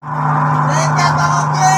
Venga, pa okay!